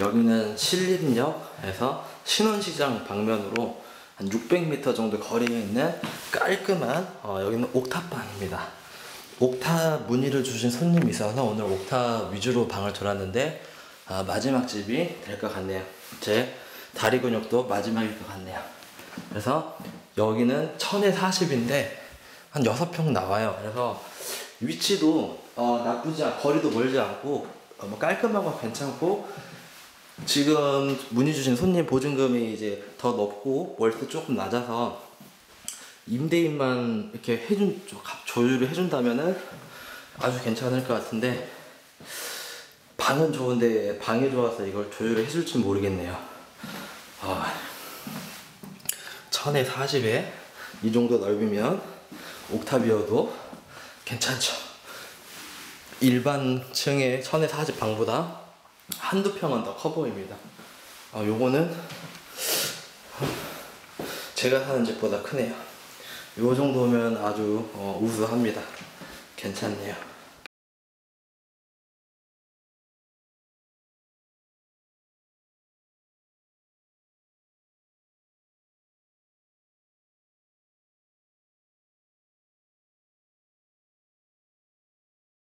여기는 신림역에서 신원시장 방면으로 한 600m 정도 거리에 있는 깔끔한 어, 여기는 옥탑방입니다. 옥탑 문의를 주신 손님이 있어서 오늘 옥탑 위주로 방을 돌았는데 아, 마지막 집이 될 것 같네요. 제 다리 근육도 마지막일 것 같네요. 그래서 여기는 1000에 40인데 한 6평 나와요. 그래서 위치도 어, 나쁘지 않고 거리도 멀지 않고 어, 뭐 깔끔하고 괜찮고 지금 문의 주신 손님 보증금이 이제 더 높고 월세 조금 낮아서 임대인만 이렇게 해준 조율을 해준다면은 아주 괜찮을 것 같은데 방은 좋은데 방이 좋아서 이걸 조율을 해줄지 모르겠네요. 아, 천에 40에 이 정도 넓이면 옥탑이어도 괜찮죠. 일반 층의 천에 40 방보다 한두 평은 더 커 보입니다. 아, 요거는 제가 사는 집보다 크네요. 요 정도면 아주 어, 우수합니다. 괜찮네요.